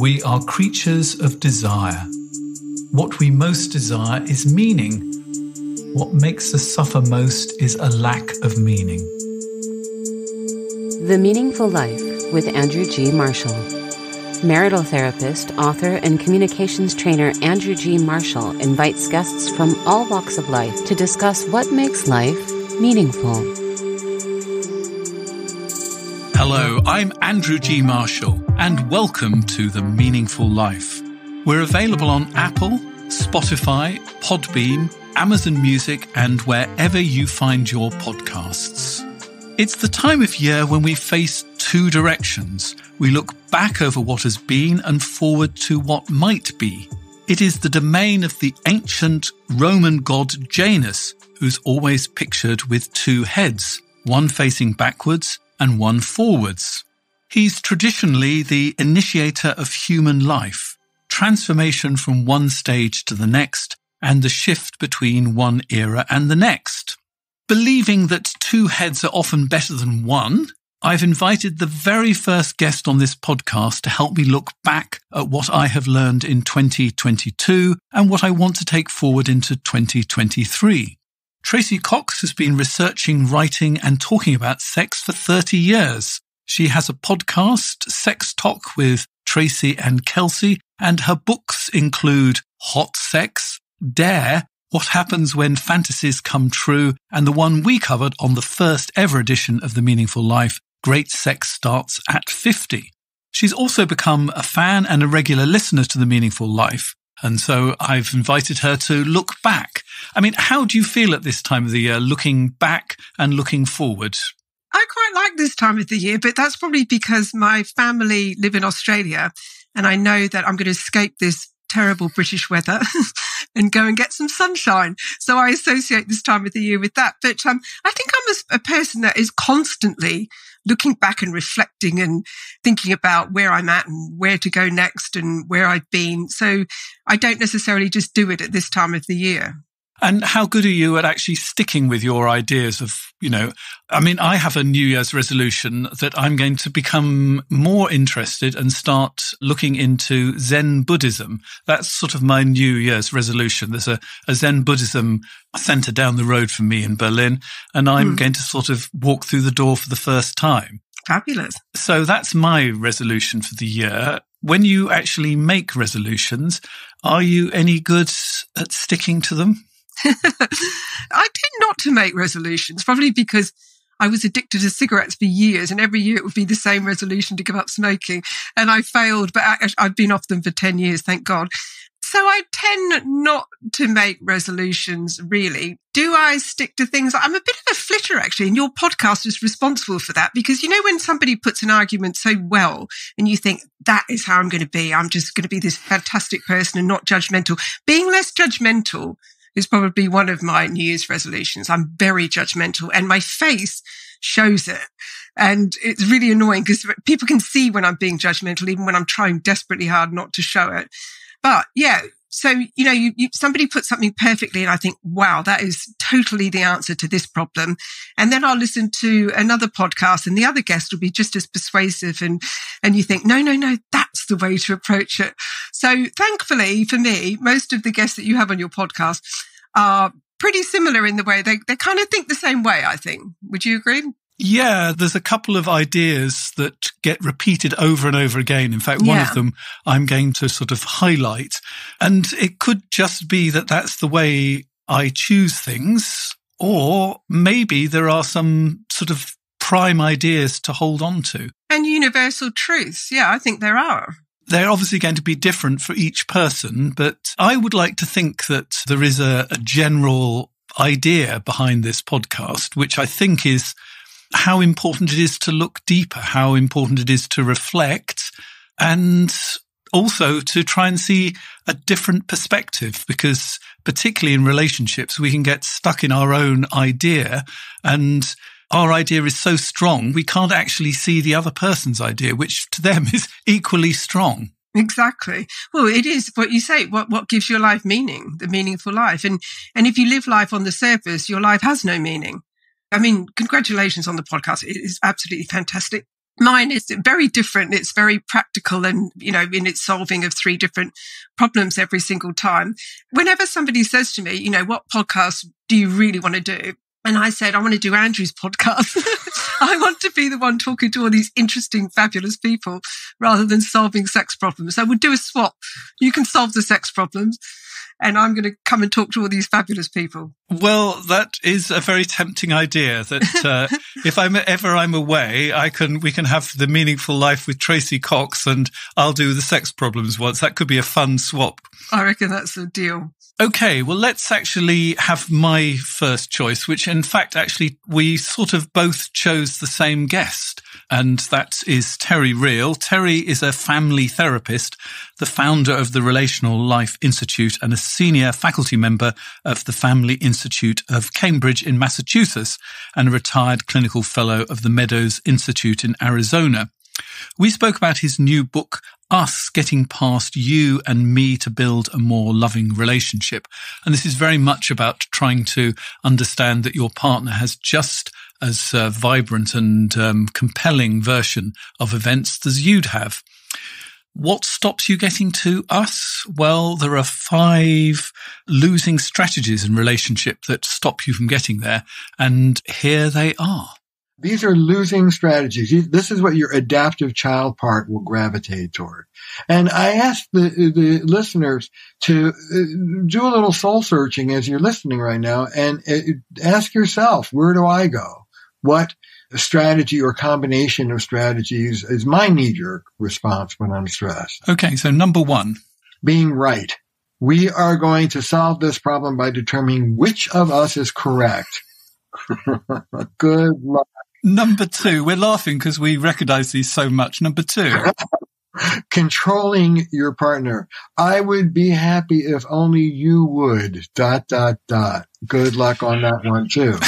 We are creatures of desire. What we most desire is meaning. What makes us suffer most is a lack of meaning. The Meaningful Life with Andrew G. Marshall. Marital therapist, author, and communications trainer Andrew G. Marshall invites guests from all walks of life to discuss what makes life meaningful. Hello, I'm Andrew G. Marshall, and welcome to The Meaningful Life. We're available on Apple, Spotify, Podbean, Amazon Music, and wherever you find your podcasts. It's the time of year when we face two directions. We look back over what has been and forward to what might be. It is the domain of the ancient Roman god Janus, who's always pictured with two heads, one facing backwards and one forwards. He's traditionally the initiator of human life, transformation from one stage to the next, and the shift between one era and the next. Believing that two heads are often better than one, I've invited the very first guest on this podcast to help me look back at what I have learned in 2022 and what I want to take forward into 2023. Tracey Cox has been researching, writing, and talking about sex for 30 years. She has a podcast, SexTok with Tracey and Kelsey, and her books include Hot Sex, Dare, what Happens When Fantasies Come True, and the one we covered on the first ever edition of The Meaningful Life, Great Sex Starts at 50. She's also become a fan and a regular listener to The Meaningful Life. And so I've invited her to look back. I mean, how do you feel at this time of the year, looking back and looking forward? I quite like this time of the year, but that's probably because my family live in Australia and I know that I'm going to escape this terrible British weather and go and get some sunshine. So I associate this time of the year with that. But um, I think I'm a, a person that is constantly looking back and reflecting and thinking about where I'm at and where to go next and where I've been. So I don't necessarily just do it at this time of the year. And how good are you at actually sticking with your ideas of, you know, I mean, I have a New Year's resolution that I'm going to become more interested and start looking into Zen Buddhism. That's sort of my New Year's resolution. There's a, a Zen Buddhism center down the road from me in Berlin, and I'm mm. going to sort of walk through the door for the first time. Fabulous. So that's my resolution for the year. When you actually make resolutions, are you any good at sticking to them? I tend not to make resolutions, probably because I was addicted to cigarettes for years and every year it would be the same resolution to give up smoking. And I failed, but I've been off them for 10 years, thank God. So I tend not to make resolutions really. Do I stick to things? I'm a bit of a flitter actually, and your podcast is responsible for that because you know, when somebody puts an argument so well and you think that is how I'm going to be, I'm just going to be this fantastic person and not judgmental. Being less judgmental is probably one of my New Year's resolutions. I'm very judgmental and my face shows it. And it's really annoying because people can see when I'm being judgmental, even when I'm trying desperately hard not to show it. But yeah, so, you know, you, you, somebody put something perfectly and I think, wow, that is totally the answer to this problem. And then I'll listen to another podcast and the other guest will be just as persuasive and, and you think, no, no, no, that's the way to approach it. So thankfully for me, most of the guests that you have on your podcast are pretty similar in the way they, they kind of think the same way, I think. Would you agree? Yeah, there's a couple of ideas that get repeated over and over again. In fact, one of them I'm going to sort of highlight. And it could just be that that's the way I choose things, or maybe there are some sort of prime ideas to hold on to. And universal truths. Yeah, I think there are. They're obviously going to be different for each person, but I would like to think that there is a, a general idea behind this podcast, which I think is how important it is to look deeper, how important it is to reflect and also to try and see a different perspective because particularly in relationships, we can get stuck in our own idea and our idea is so strong, we can't actually see the other person's idea, which to them is equally strong. Exactly. Well, it is what you say. What what gives your life meaning? The meaningful life, and and if you live life on the surface, your life has no meaning. I mean, congratulations on the podcast. It is absolutely fantastic. Mine is very different. It's very practical and, you know, in its solving of three different problems every single time. Whenever somebody says to me, you know, what podcast do you really want to do? And I said, I want to do Andrew's podcast. I want to be the one talking to all these interesting, fabulous people rather than solving sex problems. So we'll do a swap. You can solve the sex problems and I'm going to come and talk to all these fabulous people. Well, that is a very tempting idea. That uh, if I'm ever I'm away, I can we can have the meaningful life with Tracey Cox, and I'll do the sex problems once. That could be a fun swap. I reckon that's a deal. Okay, well, let's actually have my first choice, which in fact, actually, we sort of both chose the same guest, and that is Terry Real. Terry is a family therapist, the founder of the Relational Life Institute, and a senior faculty member of the Family Institute of Cambridge in Massachusetts, and a retired clinical fellow of the Meadows Institute in Arizona. We spoke about his new book, Us Getting Past You and Me to Build a More Loving Relationship. And this is very much about trying to understand that your partner has just as uh, vibrant and um, compelling version of events as you'd have. What stops you getting to us? Well, there are five losing strategies in relationship that stop you from getting there. And here they are. These are losing strategies. This is what your adaptive child part will gravitate toward. And I ask the, the listeners to uh, do a little soul searching as you're listening right now and uh, ask yourself, where do I go? What strategy or combination of strategies is my knee jerk response when I'm stressed? Okay. So number one, being right. We are going to solve this problem by determining which of us is correct. Good luck. Number two, we're laughing because we recognize these so much. Number two, controlling your partner. I would be happy if only you would. Dot, dot, dot. Good luck on that one too.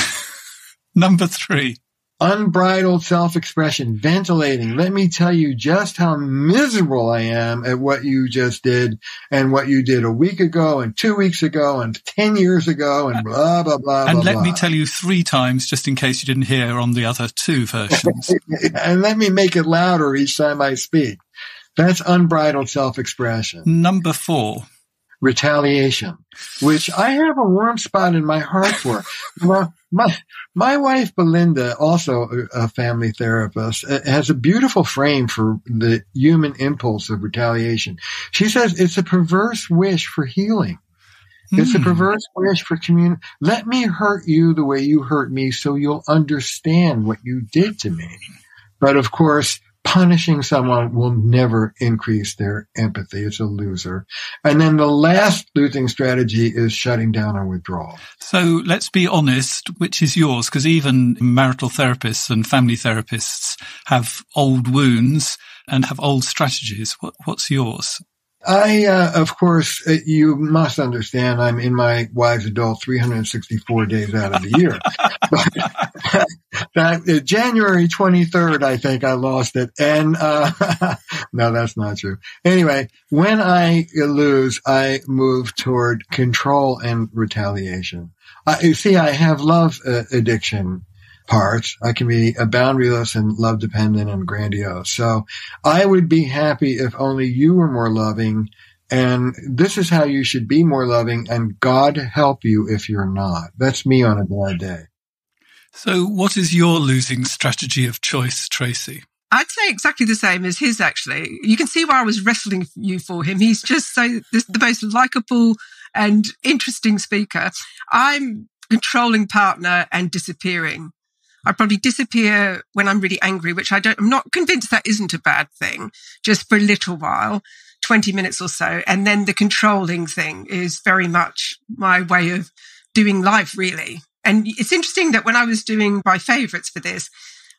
Number three, unbridled self-expression, ventilating. Let me tell you just how miserable I am at what you just did and what you did a week ago and two weeks ago and 10 years ago and blah, blah, blah. And blah, let blah. me tell you three times just in case you didn't hear on the other two versions. and let me make it louder each time I speak. That's unbridled self-expression. Number four, retaliation, which I have a warm spot in my heart for. well, my, my wife Belinda, also a, a family therapist, uh, has a beautiful frame for the human impulse of retaliation. She says it's a perverse wish for healing. It's a Hmm. perverse wish for community. Let me hurt you the way you hurt me so you'll understand what you did to me. But of course, punishing someone will never increase their empathy. It's a loser. And then the last losing strategy is shutting down or withdrawal. So let's be honest, which is yours? Because even marital therapists and family therapists have old wounds and have old strategies. What, what's yours? I, uh, of course, uh, you must understand I'm in my wise adult 364 days out of the year. but that, uh, January 23rd, I think I lost it. And, uh, no, that's not true. Anyway, when I lose, I move toward control and retaliation. You see, I have love uh, addiction parts. I can be a boundaryless and love dependent and grandiose. So I would be happy if only you were more loving. And this is how you should be more loving. And God help you if you're not. That's me on a bad day. So what is your losing strategy of choice, Tracey? I'd say exactly the same as his, actually. You can see why I was wrestling you for him. He's just so the, the most likable and interesting speaker. I'm controlling partner and disappearing. I probably disappear when I'm really angry, which I don't, I'm not convinced that isn't a bad thing, just for a little while, 20 minutes or so. And then the controlling thing is very much my way of doing life, really. And it's interesting that when I was doing my favorites for this,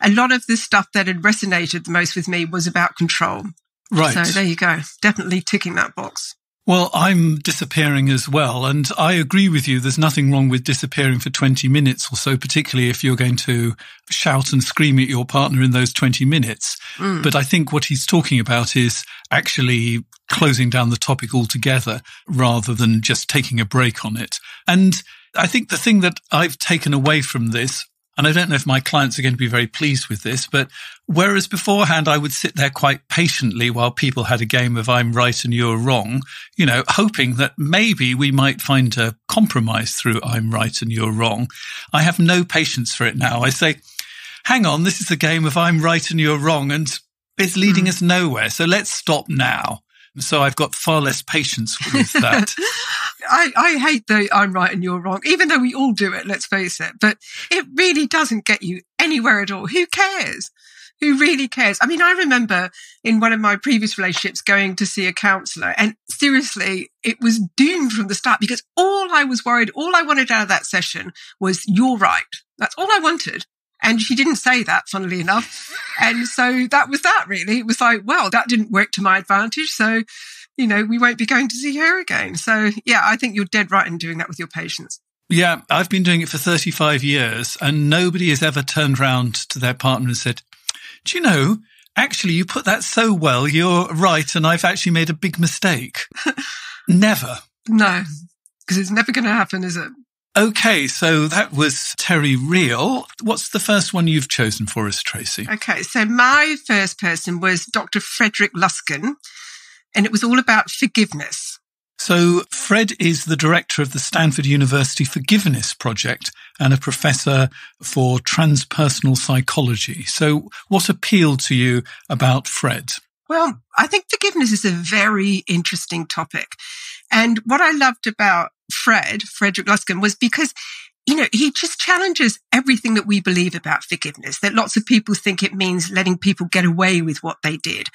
a lot of the stuff that had resonated the most with me was about control. Right. So there you go. Definitely ticking that box. Well, I'm disappearing as well. And I agree with you. There's nothing wrong with disappearing for 20 minutes or so, particularly if you're going to shout and scream at your partner in those 20 minutes. Mm. But I think what he's talking about is actually closing down the topic altogether rather than just taking a break on it. And I think the thing that I've taken away from this and I don't know if my clients are going to be very pleased with this, but whereas beforehand I would sit there quite patiently while people had a game of I'm right and you're wrong, you know, hoping that maybe we might find a compromise through I'm right and you're wrong. I have no patience for it now. I say, hang on, this is a game of I'm right and you're wrong and it's leading mm. us nowhere. So let's stop now. So I've got far less patience with that. I, I hate the I'm right and you're wrong, even though we all do it, let's face it. But it really doesn't get you anywhere at all. Who cares? Who really cares? I mean, I remember in one of my previous relationships going to see a counselor and seriously, it was doomed from the start because all I was worried, all I wanted out of that session was you're right. That's all I wanted. And she didn't say that, funnily enough. And so that was that really. It was like, well, that didn't work to my advantage. So, you know, we won't be going to see her again. So yeah, I think you're dead right in doing that with your patients. Yeah, I've been doing it for 35 years and nobody has ever turned around to their partner and said, do you know, actually, you put that so well. You're right. And I've actually made a big mistake. never. No, because it's never going to happen, is it? Okay, so that was Terry Real. What's the first one you've chosen for us, Tracey? Okay, so my first person was Dr. Frederick Luskin, and it was all about forgiveness. So, Fred is the director of the Stanford University Forgiveness Project and a professor for transpersonal psychology. So, what appealed to you about Fred? Well, I think forgiveness is a very interesting topic. And what I loved about Fred, Frederick Luskin, was because you know, he just challenges everything that we believe about forgiveness, that lots of people think it means letting people get away with what they did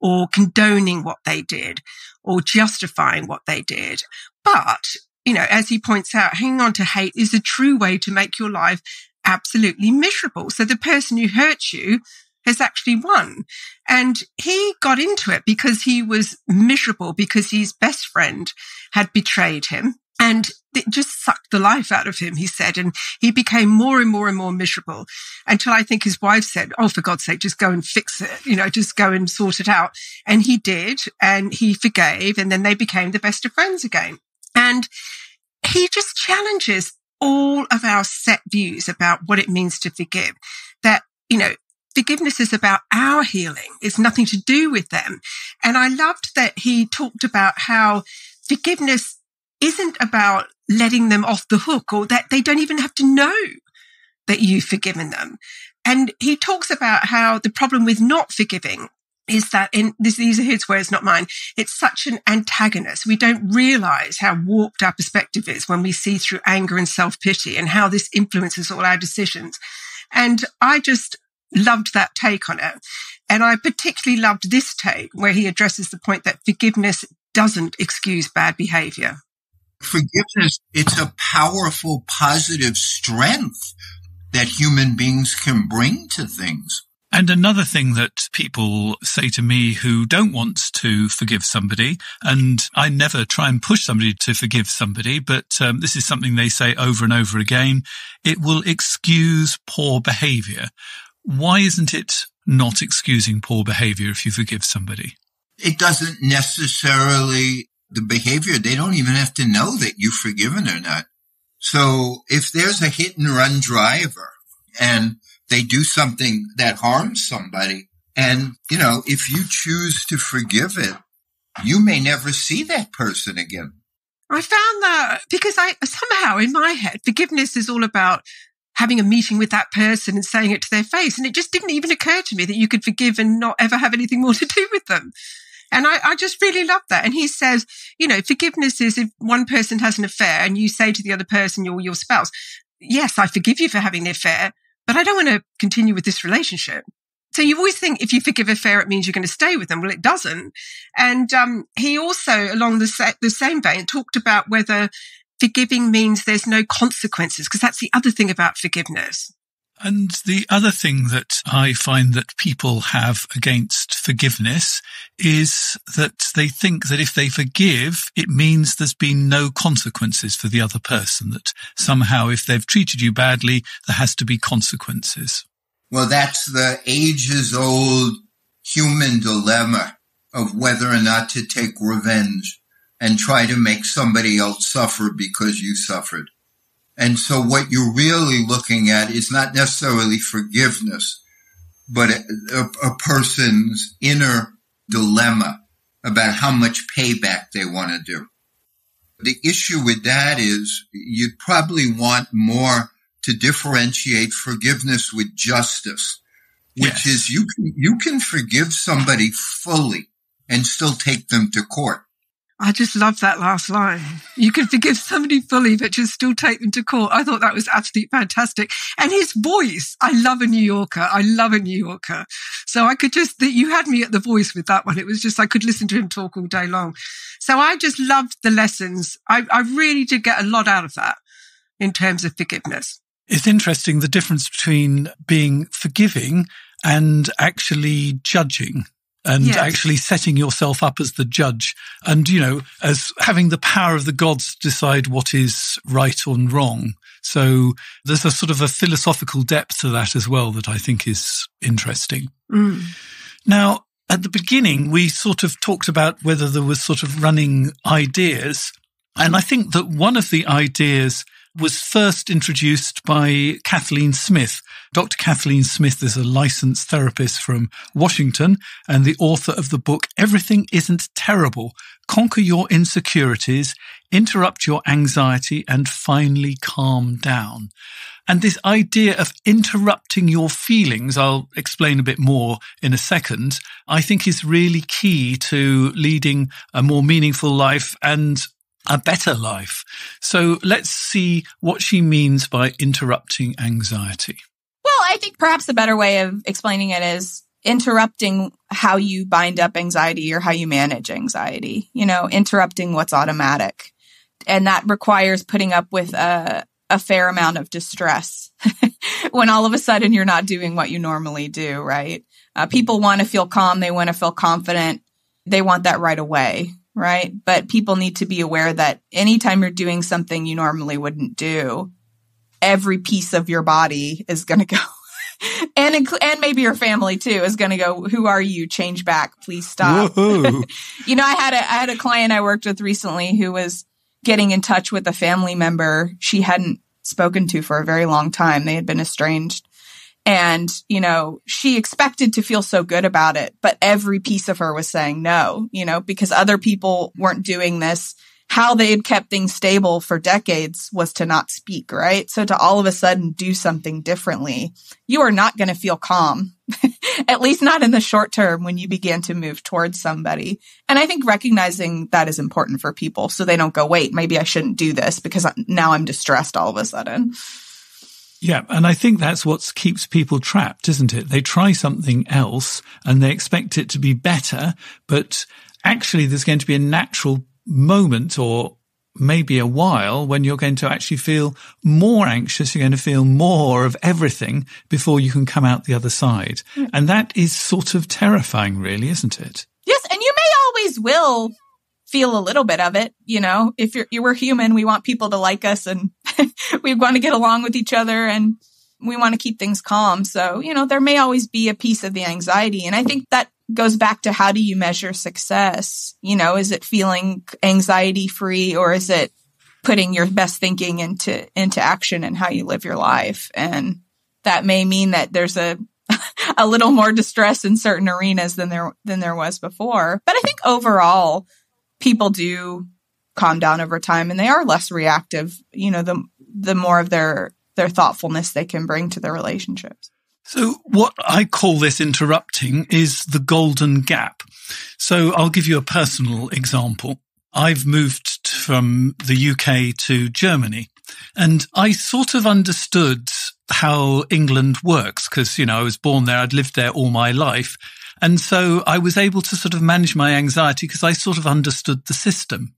or condoning what they did or justifying what they did. But, you know, as he points out, hanging on to hate is a true way to make your life absolutely miserable. So the person who hurt you has actually won. And he got into it because he was miserable because his best friend had betrayed him. And it just sucked the life out of him, he said. And he became more and more and more miserable until I think his wife said, Oh, for God's sake, just go and fix it. You know, just go and sort it out. And he did. And he forgave. And then they became the best of friends again. And he just challenges all of our set views about what it means to forgive. That, you know, forgiveness is about our healing. It's nothing to do with them. And I loved that he talked about how forgiveness isn't about letting them off the hook or that they don't even have to know that you've forgiven them. And he talks about how the problem with not forgiving is that in this, these are his words, not mine. It's such an antagonist. We don't realize how warped our perspective is when we see through anger and self pity and how this influences all our decisions. And I just loved that take on it. And I particularly loved this take where he addresses the point that forgiveness doesn't excuse bad behavior forgiveness, it's a powerful positive strength that human beings can bring to things. And another thing that people say to me who don't want to forgive somebody, and I never try and push somebody to forgive somebody, but um, this is something they say over and over again. It will excuse poor behavior. Why isn't it not excusing poor behavior if you forgive somebody? It doesn't necessarily the behavior, they don't even have to know that you've forgiven or not. So if there's a hit and run driver and they do something that harms somebody, and you know, if you choose to forgive it, you may never see that person again. I found that because I somehow in my head, forgiveness is all about having a meeting with that person and saying it to their face. And it just didn't even occur to me that you could forgive and not ever have anything more to do with them. And I, I just really love that. And he says, you know, forgiveness is if one person has an affair and you say to the other person, your, your spouse, yes, I forgive you for having the affair, but I don't want to continue with this relationship. So you always think if you forgive affair, it means you're going to stay with them. Well, it doesn't. And um, he also, along the, sa- the same vein, talked about whether forgiving means there's no consequences, because that's the other thing about forgiveness. And the other thing that I find that people have against forgiveness is that they think that if they forgive, it means there's been no consequences for the other person, that somehow if they've treated you badly, there has to be consequences. Well, that's the ages old human dilemma of whether or not to take revenge and try to make somebody else suffer because you suffered. And so what you're really looking at is not necessarily forgiveness, but a, a, a person's inner dilemma about how much payback they want to do. The issue with that is you'd probably want more to differentiate forgiveness with justice, which yes. is you can, you can forgive somebody fully and still take them to court. I just love that last line. You can forgive somebody fully, but just still take them to court. I thought that was absolutely fantastic. And his voice, I love a New Yorker. I love a New Yorker. So I could just, that you had me at the voice with that one. It was just, I could listen to him talk all day long. So I just loved the lessons. I, I really did get a lot out of that in terms of forgiveness. It's interesting the difference between being forgiving and actually judging and yes. actually setting yourself up as the judge and, you know, as having the power of the gods decide what is right or wrong. So there's a sort of a philosophical depth to that as well that I think is interesting. Mm. Now, at the beginning, we sort of talked about whether there was sort of running ideas. And I think that one of the ideas was first introduced by Kathleen Smith. Dr. Kathleen Smith is a licensed therapist from Washington and the author of the book Everything Isn't Terrible. Conquer your insecurities, interrupt your anxiety, and finally calm down. And this idea of interrupting your feelings, I'll explain a bit more in a second, I think is really key to leading a more meaningful life and a better life. So let's see what she means by interrupting anxiety. Well, I think perhaps the better way of explaining it is interrupting how you bind up anxiety or how you manage anxiety, you know, interrupting what's automatic. And that requires putting up with a, a fair amount of distress when all of a sudden you're not doing what you normally do, right? Uh, people want to feel calm. They want to feel confident. They want that right away right? But people need to be aware that anytime you're doing something you normally wouldn't do, every piece of your body is going to go. and inc- and maybe your family too is going to go. Who are you? Change back, please stop. you know, I had a I had a client I worked with recently who was getting in touch with a family member she hadn't spoken to for a very long time. They had been estranged, and, you know, she expected to feel so good about it, but every piece of her was saying no, you know, because other people weren't doing this. How they had kept things stable for decades was to not speak, right? So to all of a sudden do something differently, you are not going to feel calm, at least not in the short term when you begin to move towards somebody. And I think recognizing that is important for people so they don't go, wait, maybe I shouldn't do this because now I'm distressed all of a sudden. Yeah. And I think that's what keeps people trapped, isn't it? They try something else and they expect it to be better, but actually there's going to be a natural moment or maybe a while when you're going to actually feel more anxious. You're going to feel more of everything before you can come out the other side. Mm. And that is sort of terrifying, really, isn't it? Yes. And you may always will feel a little bit of it. You know, if you're, you were human, we want people to like us and we want to get along with each other and we want to keep things calm. So, you know, there may always be a piece of the anxiety. And I think that goes back to how do you measure success? You know, is it feeling anxiety free or is it putting your best thinking into, into action and how you live your life? And that may mean that there's a, a little more distress in certain arenas than there, than there was before. But I think overall, people do calm down over time and they are less reactive, you know, the the more of their their thoughtfulness they can bring to their relationships. So what I call this interrupting is the golden gap. So I'll give you a personal example. I've moved from the UK to Germany and I sort of understood how England works because, you know, I was born there. I'd lived there all my life. And so I was able to sort of manage my anxiety because I sort of understood the system.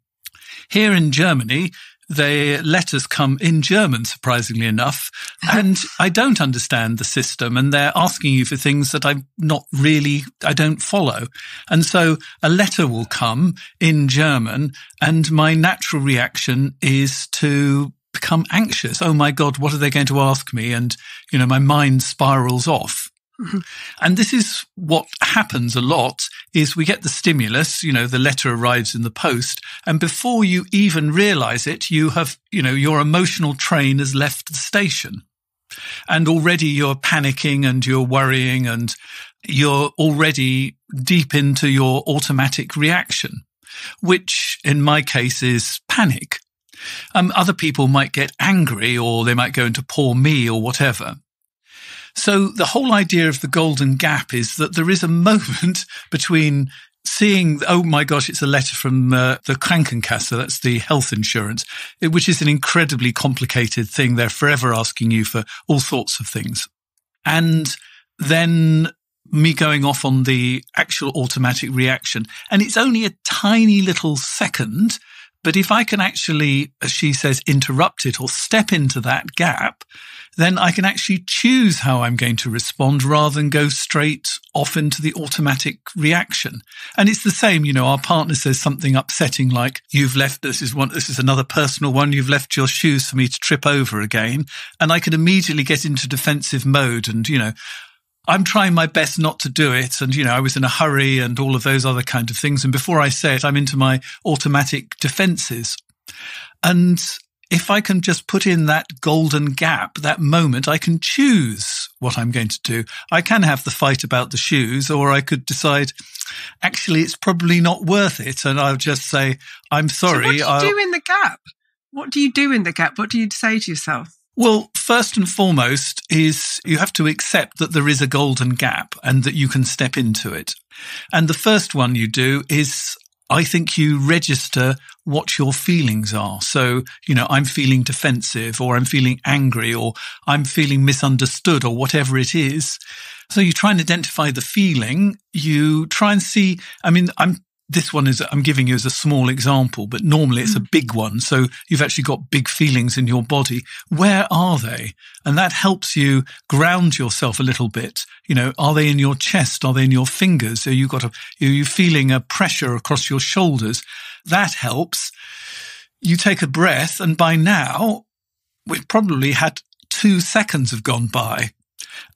Here in Germany, the letters come in German, surprisingly enough. And I don't understand the system and they're asking you for things that I'm not really, I don't follow. And so a letter will come in German and my natural reaction is to become anxious. Oh my God, what are they going to ask me? And, you know, my mind spirals off. And this is what happens a lot is we get the stimulus, you know, the letter arrives in the post. And before you even realize it, you have, you know, your emotional train has left the station and already you're panicking and you're worrying and you're already deep into your automatic reaction, which in my case is panic. Um, other people might get angry or they might go into poor me or whatever. So the whole idea of the golden gap is that there is a moment between seeing, oh my gosh, it's a letter from uh, the Krankenkasse, that's the health insurance, which is an incredibly complicated thing. They're forever asking you for all sorts of things. And then me going off on the actual automatic reaction. And it's only a tiny little second. But if I can actually, as she says, interrupt it or step into that gap, then I can actually choose how I'm going to respond rather than go straight off into the automatic reaction. And it's the same, you know, our partner says something upsetting like, you've left, this is one, this is another personal one. You've left your shoes for me to trip over again. And I can immediately get into defensive mode and, you know, I'm trying my best not to do it. And, you know, I was in a hurry and all of those other kind of things. And before I say it, I'm into my automatic defenses. And if I can just put in that golden gap, that moment, I can choose what I'm going to do. I can have the fight about the shoes, or I could decide, actually, it's probably not worth it. And I'll just say, I'm sorry. So what do you I'll... do in the gap? What do you do in the gap? What do you say to yourself? Well, first and foremost is you have to accept that there is a golden gap and that you can step into it. And the first one you do is I think you register what your feelings are. So, you know, I'm feeling defensive or I'm feeling angry or I'm feeling misunderstood or whatever it is. So you try and identify the feeling. You try and see, I mean, I'm this one is I'm giving you as a small example, but normally it's a mm. big one. So you've actually got big feelings in your body. Where are they? And that helps you ground yourself a little bit. You know, are they in your chest? Are they in your fingers? Are you got a, are you feeling a pressure across your shoulders? That helps. You take a breath and by now we've probably had two seconds have gone by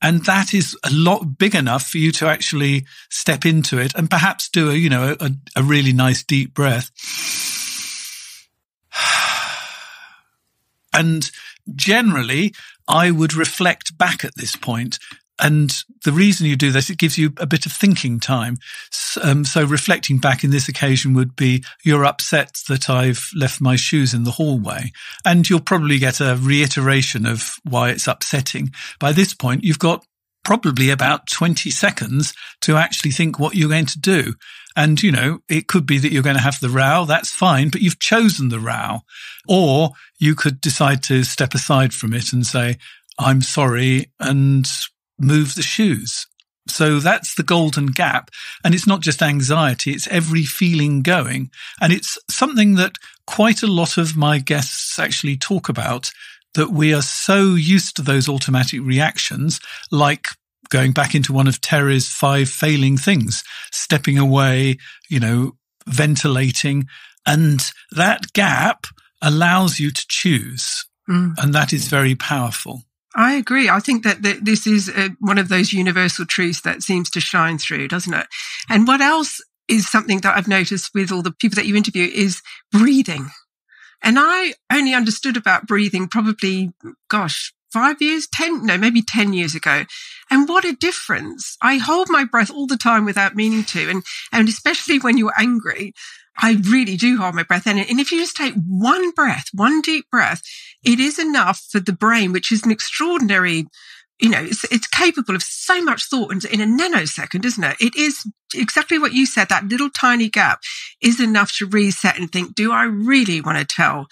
and that is a lot big enough for you to actually step into it and perhaps do a, you know, a, a really nice deep breath. And generally, I would reflect back at this point and the reason you do this, it gives you a bit of thinking time. Um, so reflecting back in this occasion would be you're upset that I've left my shoes in the hallway. And you'll probably get a reiteration of why it's upsetting. By this point, you've got probably about 20 seconds to actually think what you're going to do. And, you know, it could be that you're going to have the row. That's fine, but you've chosen the row. Or you could decide to step aside from it and say, I'm sorry. And move the shoes. So that's the golden gap. And it's not just anxiety, it's every feeling going. And it's something that quite a lot of my guests actually talk about that we are so used to those automatic reactions, like going back into one of Terry's five failing things, stepping away, you know, ventilating. And that gap allows you to choose. Mm. And that is very powerful. I agree. I think that, that this is a, uh, one of those universal truths that seems to shine through, doesn't it? And what else is something that I've noticed with all the people that you interview is breathing. And I only understood about breathing probably, gosh, five years, 10, no, maybe 10 years ago. And what a difference. I hold my breath all the time without meaning to. And, and especially when you're angry, I really do hold my breath. And if you just take one breath, one deep breath, it is enough for the brain, which is an extraordinary, you know, it's, it's capable of so much thought in, in a nanosecond, isn't it? It is exactly what you said. That little tiny gap is enough to reset and think, do I really want to tell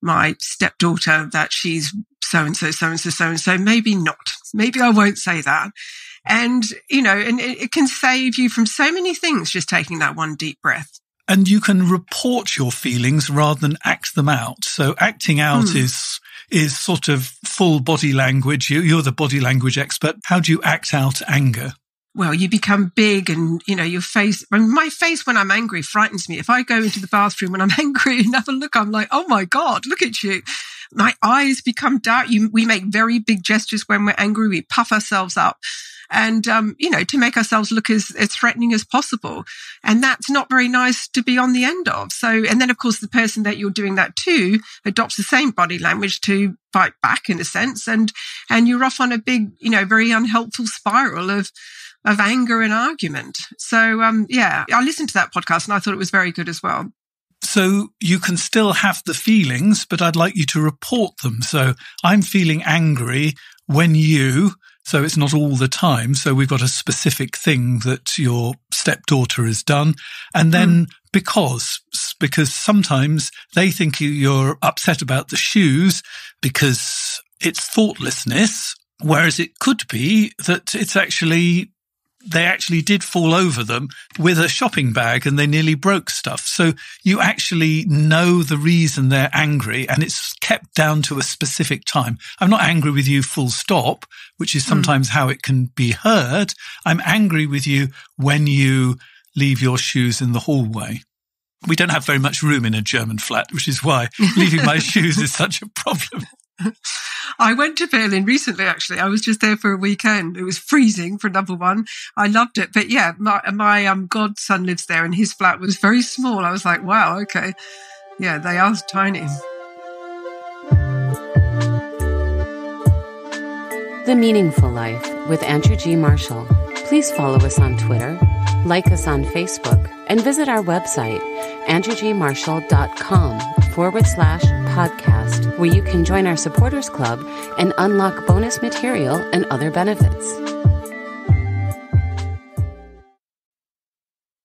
my stepdaughter that she's so and so, so and so, so and so? Maybe not. Maybe I won't say that. And, you know, and it, it can save you from so many things just taking that one deep breath and you can report your feelings rather than act them out. So acting out hmm. is is sort of full body language. You, you're the body language expert. How do you act out anger? Well, you become big and, you know, your face, my face when I'm angry frightens me. If I go into the bathroom when I'm angry and have a look, I'm like, oh my God, look at you. My eyes become dark. You, we make very big gestures when we're angry. We puff ourselves up and, um, you know, to make ourselves look as, as threatening as possible. And that's not very nice to be on the end of. So, and then of course, the person that you're doing that to adopts the same body language to fight back in a sense. And, and you're off on a big, you know, very unhelpful spiral of, of anger and argument. So, um, yeah, I listened to that podcast and I thought it was very good as well. So you can still have the feelings, but I'd like you to report them. So I'm feeling angry when you, so it's not all the time. So we've got a specific thing that your stepdaughter has done. And then mm. because, because sometimes they think you're upset about the shoes because it's thoughtlessness. Whereas it could be that it's actually they actually did fall over them with a shopping bag and they nearly broke stuff. So you actually know the reason they're angry and it's kept down to a specific time. I'm not angry with you full stop, which is hmm. sometimes mm. how it can be heard. I'm angry with you when you leave your shoes in the hallway. We don't have very much room in a German flat, which is why leaving my shoes is such a problem. I went to Berlin recently, actually. I was just there for a weekend. It was freezing for number one. I loved it. But yeah, my, my um, godson lives there and his flat was very small. I was like, wow, okay. Yeah, they are tiny. The Meaningful Life with Andrew G. Marshall. Please follow us on Twitter, like us on Facebook, and visit our website, andrewgmarshall.com forward slash podcast, where you can join our supporters club and unlock bonus material and other benefits.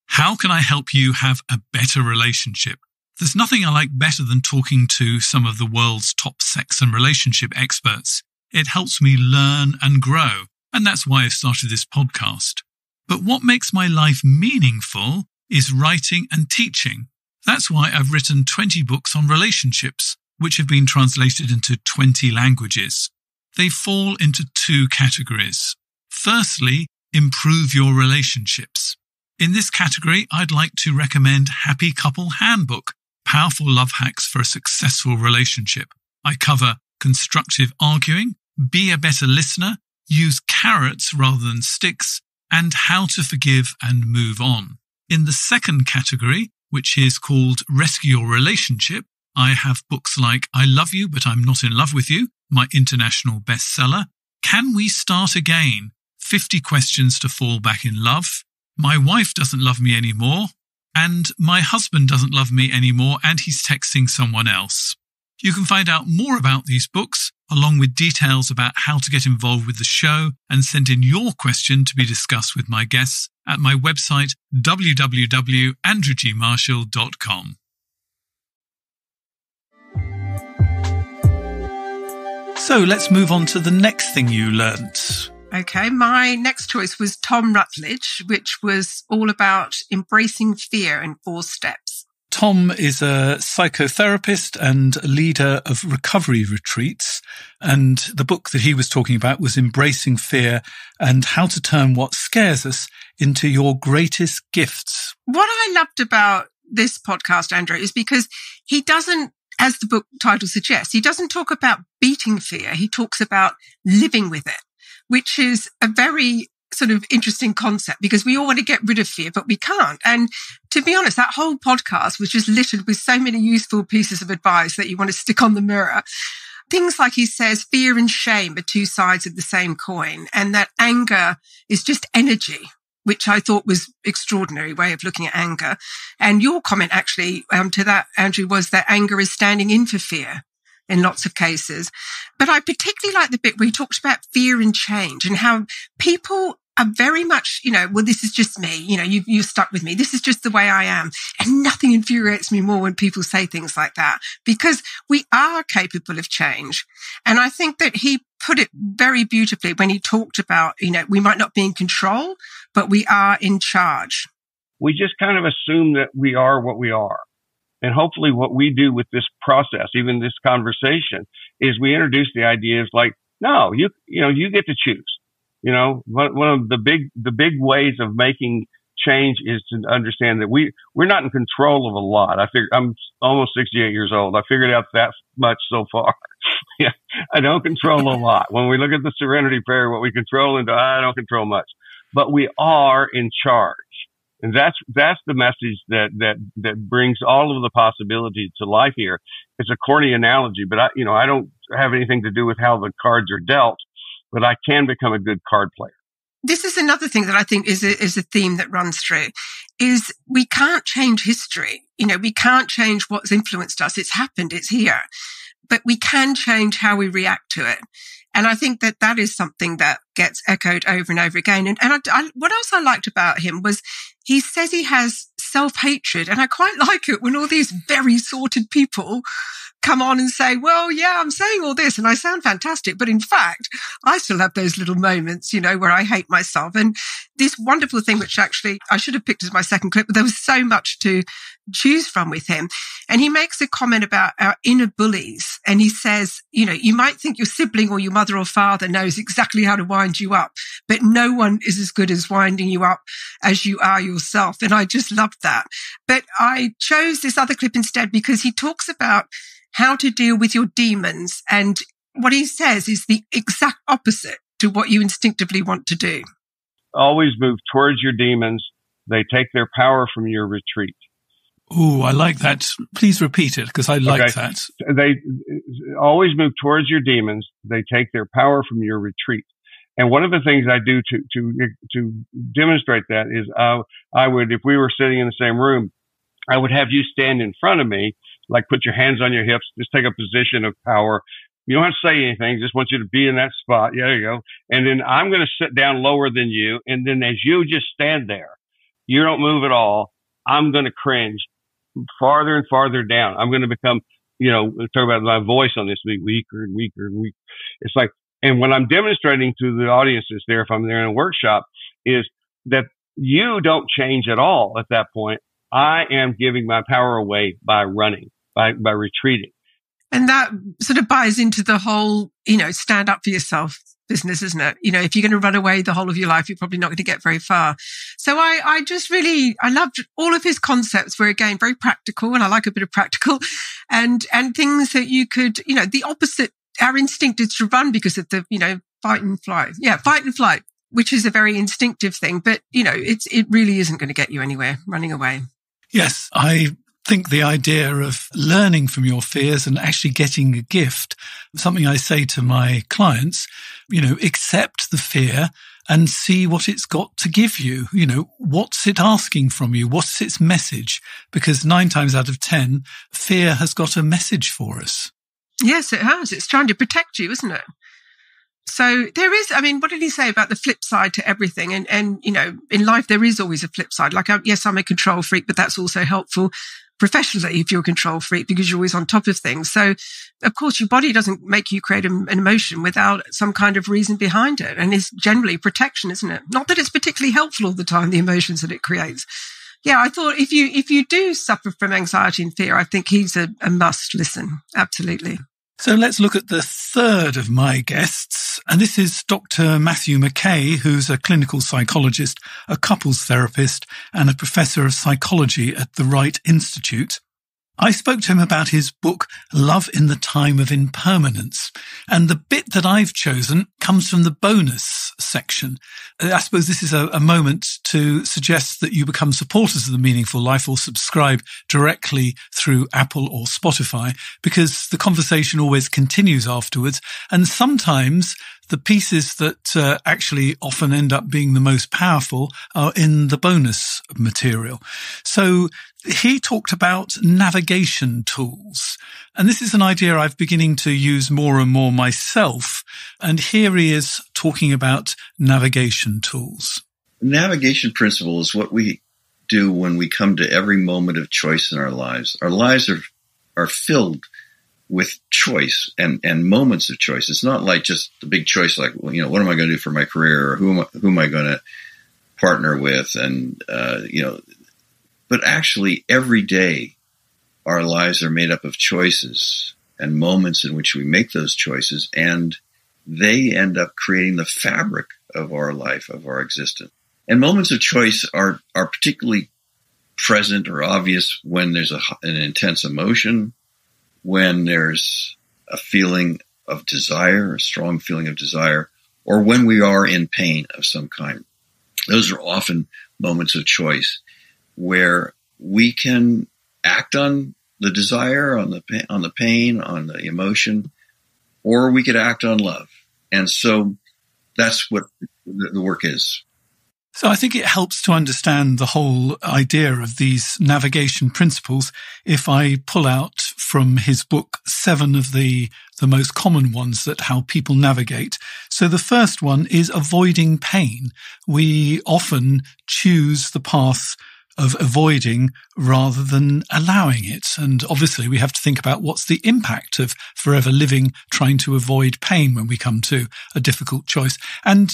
How can I help you have a better relationship? There's nothing I like better than talking to some of the world's top sex and relationship experts. It helps me learn and grow, and that's why I started this podcast. But what makes my life meaningful is writing and teaching. That's why I've written 20 books on relationships, which have been translated into 20 languages. They fall into two categories. Firstly, improve your relationships. In this category, I'd like to recommend Happy Couple Handbook, Powerful Love Hacks for a Successful Relationship. I cover constructive arguing, be a better listener, use carrots rather than sticks, and how to forgive and move on. In the second category, which is called Rescue Your Relationship, I have books like I Love You, but I'm Not in Love with You, my international bestseller. Can We Start Again? 50 Questions to Fall Back in Love. My Wife Doesn't Love Me Anymore. And My Husband Doesn't Love Me Anymore and He's Texting Someone Else. You can find out more about these books, along with details about how to get involved with the show and send in your question to be discussed with my guests at my website, www.andrewgmarshall.com. So let's move on to the next thing you learnt. Okay, my next choice was Thom Rutledge, which was all about embracing fear in four steps. Tom is a psychotherapist and leader of recovery retreats. And the book that he was talking about was Embracing Fear and How to Turn What Scares Us into Your Greatest Gifts. What I loved about this podcast, Andrew, is because he doesn't, as the book title suggests, he doesn't talk about beating fear. He talks about living with it, which is a very sort of interesting concept because we all want to get rid of fear, but we can't. And to be honest, that whole podcast was just littered with so many useful pieces of advice that you want to stick on the mirror. Things like he says, fear and shame are two sides of the same coin and that anger is just energy. Which I thought was extraordinary way of looking at anger. And your comment actually um, to that, Andrew, was that anger is standing in for fear in lots of cases. But I particularly like the bit where he talks about fear and change and how people are very much, you know, well, this is just me. You know, you, you're stuck with me. This is just the way I am. And nothing infuriates me more when people say things like that because we are capable of change. And I think that he put it very beautifully when he talked about, you know, we might not be in control, but we are in charge. We just kind of assume that we are what we are. And hopefully what we do with this process, even this conversation, is we introduce the ideas like, no, you, you know, you get to choose. You know, one, of the big, the big ways of making change is to understand that we, we're not in control of a lot. I figure I'm almost 68 years old. I figured out that much so far. yeah, I don't control a lot. When we look at the serenity prayer, what we control and I don't control much, but we are in charge. And that's, that's the message that, that, that brings all of the possibility to life here. It's a corny analogy, but I, you know, I don't have anything to do with how the cards are dealt, but I can become a good card player. This is another thing that I think is a, is a theme that runs through is we can't change history. You know, we can't change what's influenced us. It's happened. It's here, but we can change how we react to it. And I think that that is something that gets echoed over and over again. And, and I, I, what else I liked about him was he says he has self hatred. And I quite like it when all these very sorted people come on and say, well, yeah, I'm saying all this and I sound fantastic. But in fact, I still have those little moments, you know, where I hate myself. And this wonderful thing, which actually I should have picked as my second clip, but there was so much to choose from with him. And he makes a comment about our inner bullies. And he says, you know, you might think your sibling or your mother or father knows exactly how to wind you up, but no one is as good as winding you up as you are yourself. And I just loved that. But I chose this other clip instead because he talks about how to deal with your demons. And what he says is the exact opposite to what you instinctively want to do. Always move towards your demons. They take their power from your retreat. Oh, I like that. Please repeat it because I like okay. that. They always move towards your demons. They take their power from your retreat. And one of the things I do to to to demonstrate that is uh, I would, if we were sitting in the same room, I would have you stand in front of me, like put your hands on your hips, just take a position of power. You don't have to say anything. Just want you to be in that spot. Yeah, there you go. And then I'm going to sit down lower than you. And then as you just stand there, you don't move at all. I'm going to cringe farther and farther down. I'm going to become, you know, talk about my voice on this be weaker and weaker and weaker. It's like, and when I'm demonstrating to the audiences there, if I'm there in a workshop, is that you don't change at all at that point. I am giving my power away by running, by, by retreating. And that sort of buys into the whole, you know, stand up for yourself business, isn't it? You know, if you're going to run away the whole of your life, you're probably not going to get very far. So I, I just really, I loved all of his concepts were again very practical and I like a bit of practical and, and things that you could, you know, the opposite, our instinct is to run because of the, you know, fight and flight. Yeah. Fight and flight, which is a very instinctive thing, but you know, it's, it really isn't going to get you anywhere running away. Yes, I think the idea of learning from your fears and actually getting a gift, something I say to my clients, you know, accept the fear and see what it's got to give you. You know, what's it asking from you? What's its message? Because nine times out of 10, fear has got a message for us. Yes, it has. It's trying to protect you, isn't it? So there is, I mean, what did he say about the flip side to everything? And, and, you know, in life, there is always a flip side. Like, yes, I'm a control freak, but that's also helpful professionally if you're a control freak because you're always on top of things. So of course your body doesn't make you create an emotion without some kind of reason behind it. And it's generally protection, isn't it? Not that it's particularly helpful all the time, the emotions that it creates. Yeah, I thought if you if you do suffer from anxiety and fear, I think he's a, a must listen. Absolutely. So let's look at the third of my guests. And this is Dr. Matthew McKay, who's a clinical psychologist, a couples therapist, and a professor of psychology at the Wright Institute. I spoke to him about his book, Love in the Time of Impermanence. And the bit that I've chosen comes from the bonus section. Uh, I suppose this is a, a, moment to suggest that you become supporters of the meaningful life or subscribe directly through Apple or Spotify because the conversation always continues afterwards. And sometimes the pieces that uh, actually often end up being the most powerful are in the bonus material. So he talked about navigation tools. And this is an idea I've beginning to use more and more myself. And here he is talking about navigation tools. Navigation principle is what we do when we come to every moment of choice in our lives. Our lives are, are filled with choice and, and moments of choice. It's not like just the big choice, like, well, you know, what am I going to do for my career or who am I, who am I going to partner with? And, uh, you know, but actually every day our lives are made up of choices and moments in which we make those choices and they end up creating the fabric of our life, of our existence. And moments of choice are, are particularly present or obvious when there's a, an intense emotion when there's a feeling of desire, a strong feeling of desire, or when we are in pain of some kind. Those are often moments of choice where we can act on the desire, on the on the pain, on the emotion, or we could act on love. And so that's what the work is. So I think it helps to understand the whole idea of these navigation principles if I pull out from his book seven of the the most common ones that how people navigate. So the first one is avoiding pain. We often choose the path of avoiding rather than allowing it. And obviously we have to think about what's the impact of forever living trying to avoid pain when we come to a difficult choice. And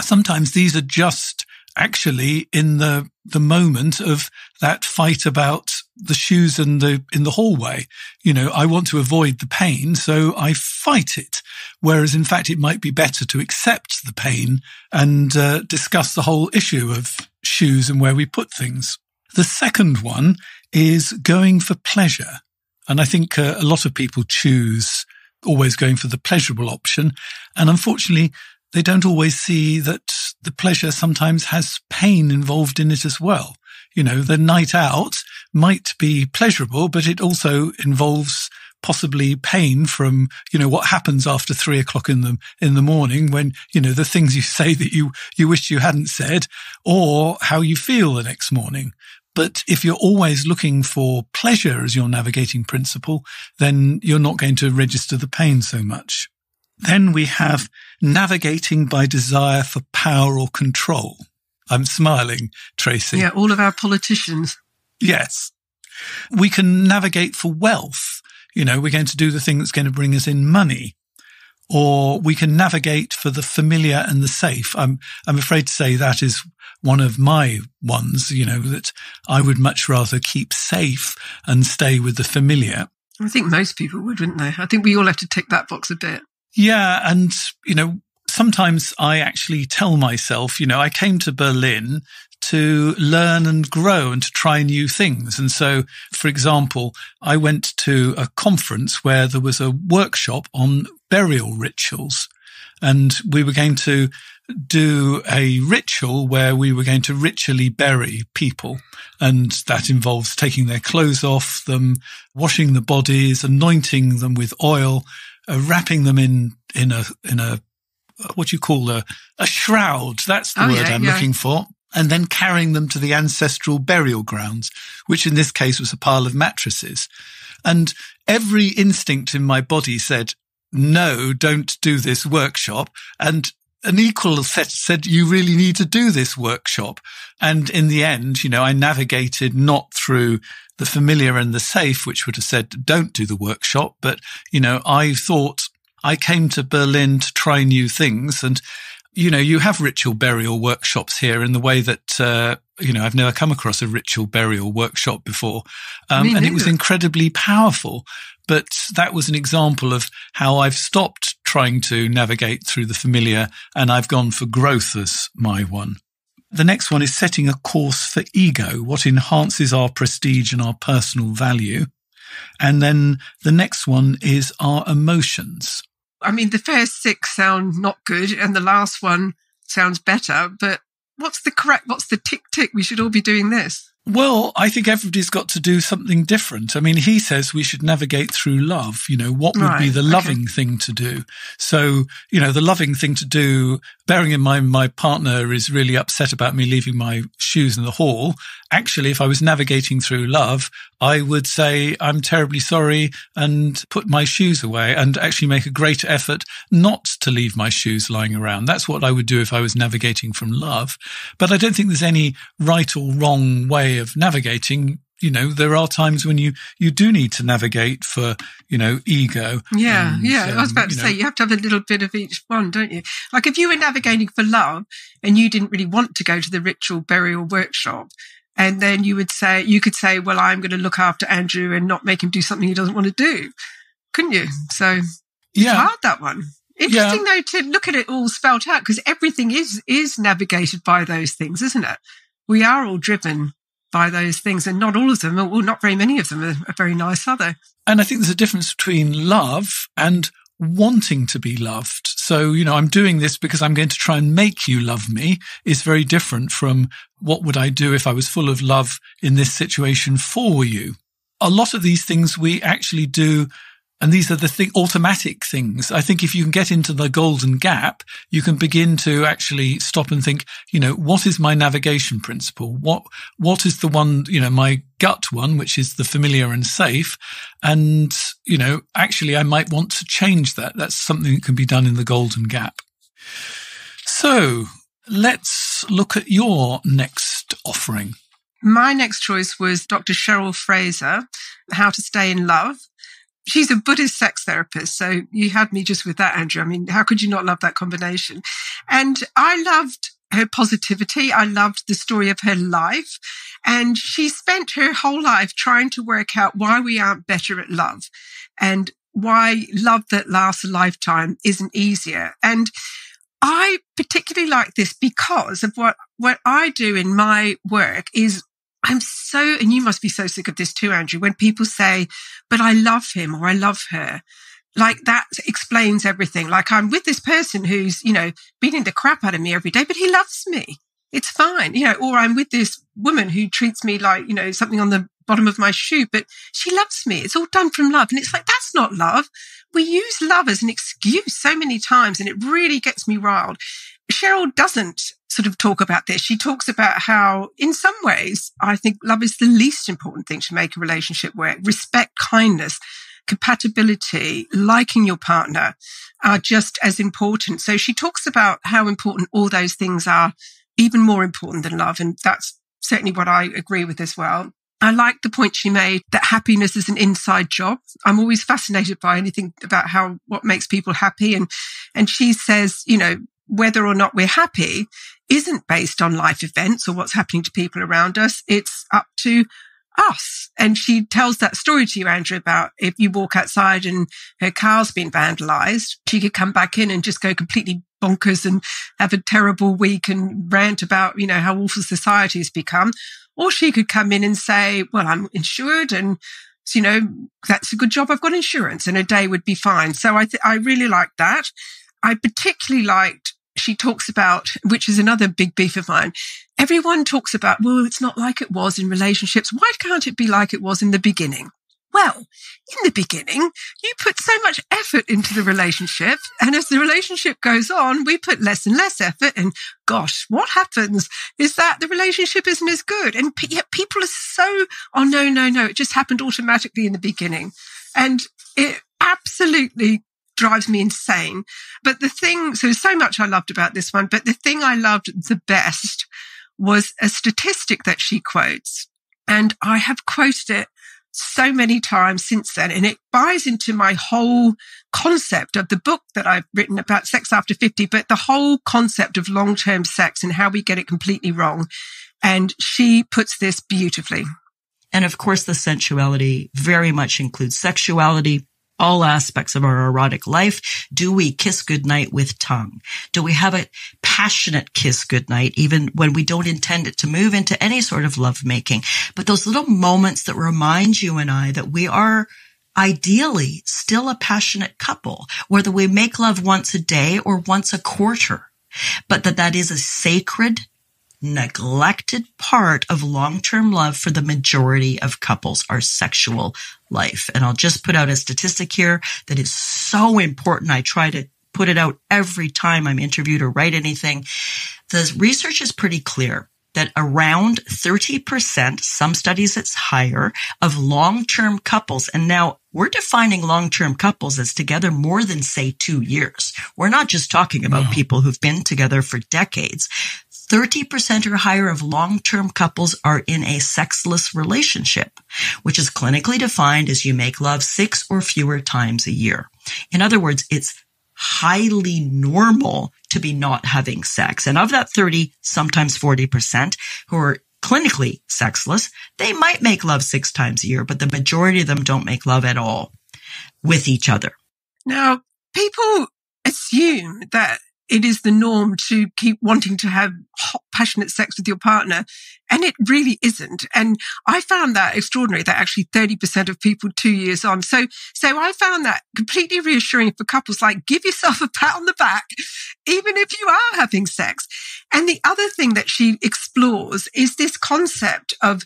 sometimes these are just actually in the, the moment of that fight about the shoes in the, in the hallway. You know, I want to avoid the pain, so I fight it. Whereas in fact, it might be better to accept the pain and uh, discuss the whole issue of shoes and where we put things. The second one is going for pleasure. And I think uh, a lot of people choose always going for the pleasurable option. And unfortunately, they don't always see that the pleasure sometimes has pain involved in it as well. You know, the night out might be pleasurable, but it also involves possibly pain from, you know, what happens after three o'clock in the, in the morning when, you know, the things you say that you, you wish you hadn't said or how you feel the next morning. But if you're always looking for pleasure as your navigating principle, then you're not going to register the pain so much. Then we have navigating by desire for power or control. I'm smiling, Tracey. Yeah, all of our politicians. Yes. We can navigate for wealth. You know, we're going to do the thing that's going to bring us in money. Or we can navigate for the familiar and the safe. I'm, I'm afraid to say that is one of my ones, you know, that I would much rather keep safe and stay with the familiar. I think most people would, wouldn't they? I think we all have to tick that box a bit. Yeah. And, you know, sometimes I actually tell myself, you know, I came to Berlin to learn and grow and to try new things. And so, for example, I went to a conference where there was a workshop on burial rituals and we were going to do a ritual where we were going to ritually bury people. And that involves taking their clothes off them, washing the bodies, anointing them with oil, uh, wrapping them in, in a, in a, what you call a, a shroud. That's the Oh, word yeah, I'm yeah. looking for. And then carrying them to the ancestral burial grounds, which in this case was a pile of mattresses. And every instinct in my body said, no, don't do this workshop. And an equal set said, you really need to do this workshop. And in the end, you know, I navigated not through the familiar and the safe, which would have said, don't do the workshop. But, you know, I thought I came to Berlin to try new things. And, you know, you have ritual burial workshops here in the way that, uh, you know, I've never come across a ritual burial workshop before. Um, and it was incredibly powerful. But that was an example of how I've stopped trying to navigate through the familiar and I've gone for growth as my one. The next one is setting a course for ego, what enhances our prestige and our personal value. And then the next one is our emotions. I mean, the first six sound not good, and the last one sounds better. But what's the correct? What's the tick tick? We should all be doing this. Well, I think everybody's got to do something different. I mean, he says we should navigate through love. You know, what would be Right, the okay. loving thing to do? So, you know, the loving thing to do, bearing in mind my partner is really upset about me leaving my shoes in the hall. Actually, if I was navigating through love, I would say, I'm terribly sorry and put my shoes away and actually make a great effort not to leave my shoes lying around. That's what I would do if I was navigating from love. But I don't think there's any right or wrong way of navigating. You know, there are times when you, you do need to navigate for, you know, ego. Yeah, and, yeah. I was um, about to you say you have to have a little bit of each one, don't you? Like if you were navigating for love and you didn't really want to go to the ritual burial workshop, and then you would say you could say, "Well, I'm going to look after Andrew and not make him do something he doesn't want to do," couldn't you? So Yeah. hard that one. Interesting though to look at it all spelt out because everything is is navigated by those things, isn't it? We are all driven by those things, and not all of them, well, not very many of them are, are very nice, are they? And I think there's a difference between love and wanting to be loved. So, you know, I'm doing this because I'm going to try and make you love me is very different from what would I do if I was full of love in this situation for you. A lot of these things we actually do and these are the thing, automatic things. I think if you can get into the golden gap, you can begin to actually stop and think, you know, what is my navigation principle? What, what is the one, you know, my gut one, which is the familiar and safe? And, you know, actually I might want to change that. That's something that can be done in the golden gap. So let's look at your next offering. My next choice was Dr. Cheryl Fraser, How to Stay in Love she's a Buddhist sex therapist. So you had me just with that, Andrew. I mean, how could you not love that combination? And I loved her positivity. I loved the story of her life. And she spent her whole life trying to work out why we aren't better at love and why love that lasts a lifetime isn't easier. And I particularly like this because of what, what I do in my work is I'm so, and you must be so sick of this too, Andrew, when people say, but I love him or I love her. Like that explains everything. Like I'm with this person who's, you know, beating the crap out of me every day, but he loves me. It's fine, you know, or I'm with this woman who treats me like, you know, something on the bottom of my shoe, but she loves me. It's all done from love. And it's like, that's not love. We use love as an excuse so many times and it really gets me riled. Cheryl doesn't sort of talk about this. She talks about how, in some ways, I think love is the least important thing to make a relationship work. Respect, kindness, compatibility, liking your partner are just as important. So she talks about how important all those things are, even more important than love. And that's certainly what I agree with as well. I like the point she made that happiness is an inside job. I'm always fascinated by anything about how, what makes people happy. And, and she says, you know, whether or not we're happy isn't based on life events or what's happening to people around us. It's up to us. And she tells that story to you, Andrew, about if you walk outside and her car's been vandalized, she could come back in and just go completely bonkers and have a terrible week and rant about, you know, how awful society has become. Or she could come in and say, well, I'm insured and you know, that's a good job. I've got insurance and a day would be fine. So I, th- I really like that. I particularly liked she talks about, which is another big beef of mine. Everyone talks about, well, it's not like it was in relationships. Why can't it be like it was in the beginning? Well, in the beginning, you put so much effort into the relationship. And as the relationship goes on, we put less and less effort. And gosh, what happens is that the relationship isn't as good. And yet people are so, oh, no, no, no. It just happened automatically in the beginning. And it absolutely drives me insane. But the thing, so, so much I loved about this one, but the thing I loved the best was a statistic that she quotes. And I have quoted it so many times since then. And it buys into my whole concept of the book that I've written about sex after 50, but the whole concept of long term sex and how we get it completely wrong. And she puts this beautifully. And of course, the sensuality very much includes sexuality, all aspects of our erotic life. Do we kiss goodnight with tongue? Do we have a passionate kiss goodnight, even when we don't intend it to move into any sort of lovemaking? But those little moments that remind you and I that we are ideally still a passionate couple, whether we make love once a day or once a quarter, but that that is a sacred neglected part of long-term love for the majority of couples are sexual life. And I'll just put out a statistic here that is so important. I try to put it out every time I'm interviewed or write anything. The research is pretty clear that around 30%, some studies it's higher, of long-term couples. And now we're defining long-term couples as together more than say two years. We're not just talking about no. people who've been together for decades. 30% or higher of long-term couples are in a sexless relationship, which is clinically defined as you make love six or fewer times a year. In other words, it's highly normal to be not having sex. And of that 30, sometimes 40% who are clinically sexless, they might make love six times a year, but the majority of them don't make love at all with each other. Now, people assume that it is the norm to keep wanting to have hot, passionate sex with your partner. And it really isn't. And I found that extraordinary that actually 30% of people two years on. So, so I found that completely reassuring for couples, like give yourself a pat on the back, even if you are having sex. And the other thing that she explores is this concept of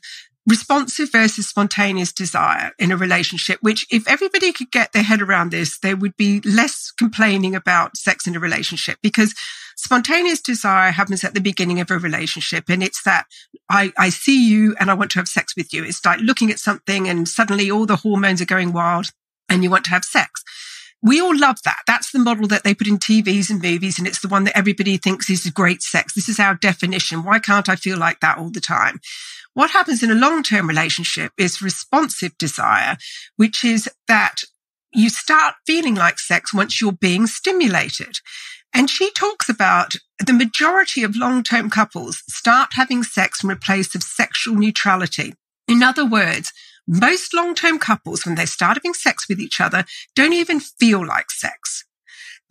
responsive versus spontaneous desire in a relationship, which if everybody could get their head around this, there would be less complaining about sex in a relationship because spontaneous desire happens at the beginning of a relationship. And it's that I, I see you and I want to have sex with you. It's like looking at something and suddenly all the hormones are going wild and you want to have sex. We all love that. That's the model that they put in TVs and movies. And it's the one that everybody thinks is great sex. This is our definition. Why can't I feel like that all the time? What happens in a long-term relationship is responsive desire, which is that you start feeling like sex once you're being stimulated. And she talks about the majority of long-term couples start having sex from a place of sexual neutrality. In other words, most long-term couples, when they start having sex with each other, don't even feel like sex.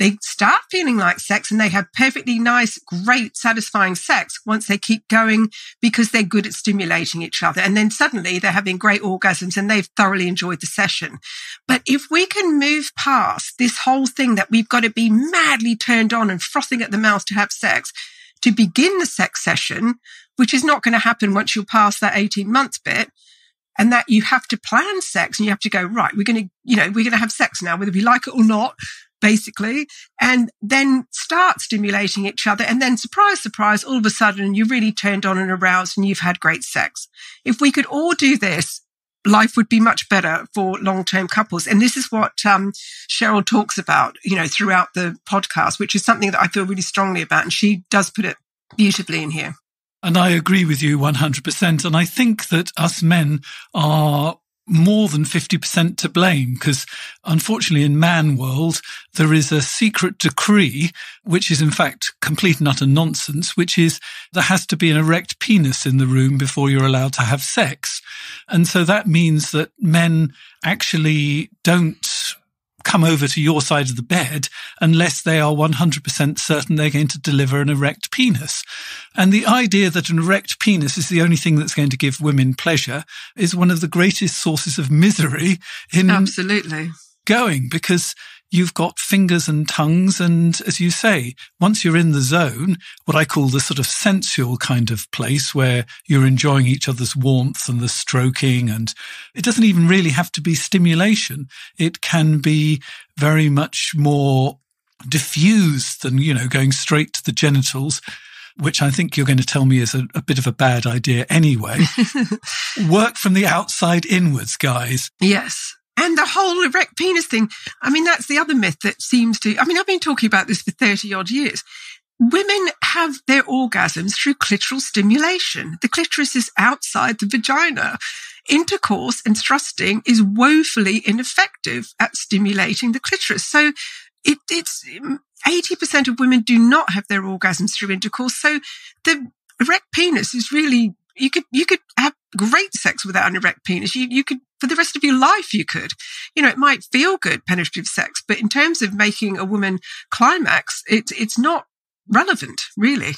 They start feeling like sex and they have perfectly nice, great, satisfying sex once they keep going because they're good at stimulating each other. And then suddenly they're having great orgasms and they've thoroughly enjoyed the session. But if we can move past this whole thing that we've got to be madly turned on and frothing at the mouth to have sex, to begin the sex session, which is not going to happen once you're past that 18 months bit, and that you have to plan sex and you have to go, right, we're going to, you know, we're going to have sex now, whether we like it or not basically, and then start stimulating each other. And then surprise, surprise, all of a sudden you're really turned on and aroused and you've had great sex. If we could all do this, life would be much better for long-term couples. And this is what um, Cheryl talks about, you know, throughout the podcast, which is something that I feel really strongly about. And she does put it beautifully in here. And I agree with you 100%. And I think that us men are more than 50% to blame because unfortunately in man world, there is a secret decree, which is in fact complete and utter nonsense, which is there has to be an erect penis in the room before you're allowed to have sex. And so that means that men actually don't come over to your side of the bed unless they are 100% certain they're going to deliver an erect penis. And the idea that an erect penis is the only thing that's going to give women pleasure is one of the greatest sources of misery in absolutely going because you've got fingers and tongues. And as you say, once you're in the zone, what I call the sort of sensual kind of place where you're enjoying each other's warmth and the stroking. And it doesn't even really have to be stimulation. It can be very much more diffused than, you know, going straight to the genitals which I think you're going to tell me is a, a bit of a bad idea anyway. Work from the outside inwards, guys. Yes. And the whole erect penis thing. I mean, that's the other myth that seems to, I mean, I've been talking about this for 30 odd years. Women have their orgasms through clitoral stimulation. The clitoris is outside the vagina. Intercourse and thrusting is woefully ineffective at stimulating the clitoris. So it, it's mm, 80% of women do not have their orgasms through intercourse. So the erect penis is really, you could, you could have great sex without an erect penis. You, you could for the rest of your life, you could. You know, it might feel good, penetrative sex, but in terms of making a woman climax, it, it's not relevant, really.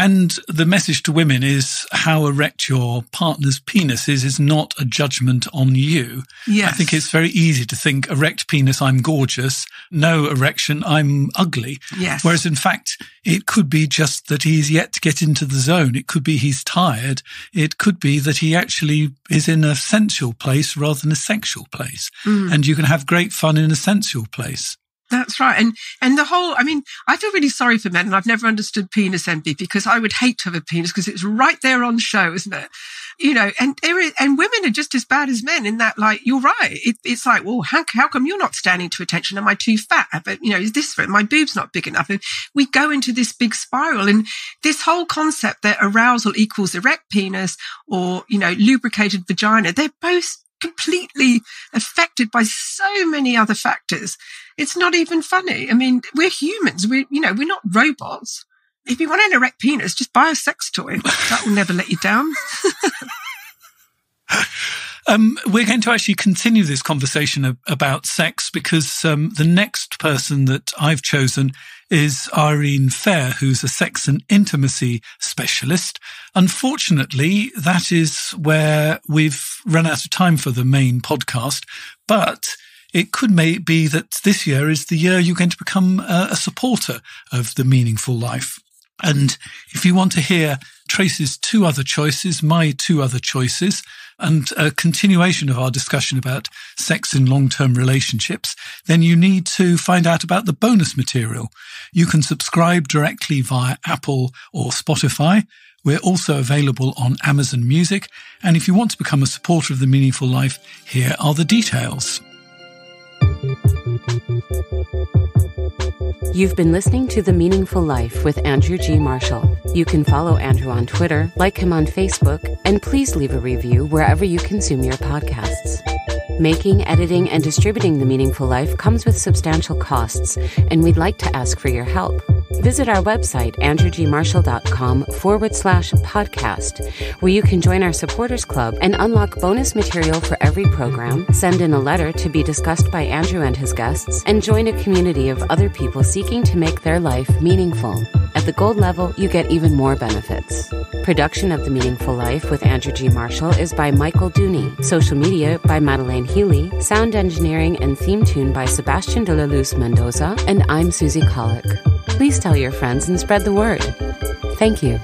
And the message to women is how erect your partner's penis is, is not a judgment on you. Yes. I think it's very easy to think erect penis, I'm gorgeous. No erection, I'm ugly. Yes. Whereas in fact, it could be just that he's yet to get into the zone. It could be he's tired. It could be that he actually is in a sensual place rather than a sexual place. Mm. And you can have great fun in a sensual place. That's right. And, and the whole, I mean, I feel really sorry for men and I've never understood penis envy because I would hate to have a penis because it's right there on show, isn't it? You know, and and women are just as bad as men in that, like, you're right. It, it's like, well, how, how come you're not standing to attention? Am I too fat? Uh, but, you know, is this, my boob's not big enough? And we go into this big spiral and this whole concept that arousal equals erect penis or, you know, lubricated vagina, they're both completely affected by so many other factors. It's not even funny. I mean, we're humans. We, you know, we're not robots. If you want an erect penis, just buy a sex toy. That will never let you down. Um, we're going to actually continue this conversation about sex because um, the next person that I've chosen is Irene Fehr, who's a sex and intimacy specialist. Unfortunately, that is where we've run out of time for the main podcast, but it could may be that this year is the year you're going to become a, a supporter of the meaningful life. And if you want to hear Trace's two other choices, my two other choices, and a continuation of our discussion about sex in long-term relationships, then you need to find out about the bonus material. You can subscribe directly via Apple or Spotify. We're also available on Amazon Music. And if you want to become a supporter of The Meaningful Life, here are the details. You've been listening to The Meaningful Life with Andrew G. Marshall. You can follow Andrew on Twitter, like him on Facebook, and please leave a review wherever you consume your podcasts. Making, editing, and distributing The Meaningful Life comes with substantial costs, and we'd like to ask for your help. Visit our website, andrewgmarshall.com forward slash podcast, where you can join our supporters club and unlock bonus material for every program, send in a letter to be discussed by Andrew and his guests, and join a community of other people seeking to make their life meaningful. At the gold level, you get even more benefits. Production of The Meaningful Life with Andrew G. Marshall is by Michael Dooney. Social media by Madeleine Healy. Sound engineering and theme tune by Sebastian de la Luz Mendoza. And I'm Susie Colick. Please tell your friends and spread the word. Thank you.